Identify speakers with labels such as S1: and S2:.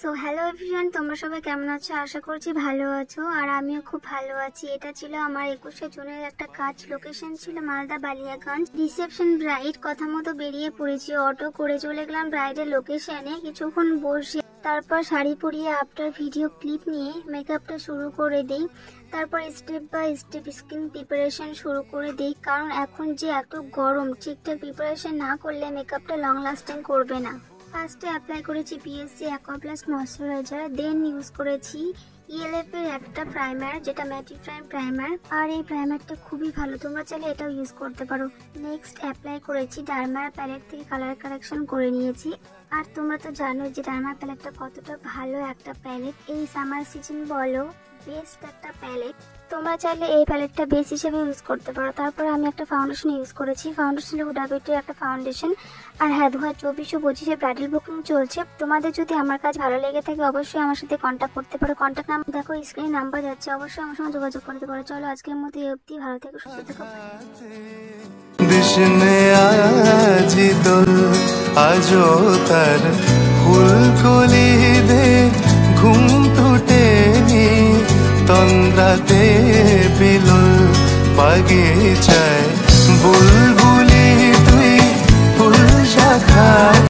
S1: So hello everyone তোমরা সবাই কেমন আছো? আশা করছি ভালো আছো, আর আমিও খুব ভালো আছি। এটা ছিল আমার একুশে জুনের একটা কাজ। লোকেশন ছিল মালদা বালিয়াগঞ্জ। রিসেপশন ব্রাইড কথা মতো বেরিয়ে পড়েছি অটো করে চলে গেলাম ব্রাইডের লোকেশনে কিছুক্ষণ বসে, তারপর শাড়ি পরিয়ে আফটার ভিডিও ক্লিপ নিয়ে মেকআপটা শুরু করে দিই। তারপর step by step skin preparation শুরু করে দিই, কারণ এখন যে এত গরম, ঠিকঠাক প্রিপারেশন না করলে মেকআপটা লং লাস্টিং করবে না। ফার্স্টে অ্যাপ্লাই করেছি PSC aqua plus moisturiser then use করেছি ইএলএফ এর একটা প্রাইমার যেটা ম্যাটিফ্রাইম প্রাইমার আর এই প্রাইমারটা খুবই ভালো। তোমরা চাইলে এটাও ইউজ করতে পারো। নেক্সট অ্যাপ্লাই করেছি ডার্মার প্যালেট থেকে কালার কারেকশন করে নিয়েছি। আর তোমরা তো জানো যে ডার্মার প্যালেটটা কতটা ভালো একটা প্যালেট এই সামার সিজন বলো বেস্ট একটা প্যালেট তোমরা চাইলে এই প্যালেটটা বেস হিসেবে ইউজ করতে পারো। তারপর আমি একটা ফাউন্ডেশন ইউজ করেছি। ফাউন্ডেশন হুডা বিউটির একটা ফাউন্ডেশন আর হ্যাঁ দু হাজার চব্বিশশো পঁচিশে ব্রাইডাল বুকিং চলছে। তোমাদের যদি আমার কাজ ভালো লেগে থাকে, অবশ্যই আমার সাথে কন্ট্যাক্ট করতে পারো। কন্ট্যাক্ট দেখো স্ক্রিনে নাম্বার যাচ্ছে। অবশ্যই আমার সঙ্গে যোগাযোগ করতে পারো। চলো, আজকের মতো এই অবধি। ভালো থেকো, সুস্থ থেকো।
S2: আজি দোল আজো তার ফুলকলি দে, ঘুম টুটেনি তন্দ্রাতে বিলুল বাগিচায়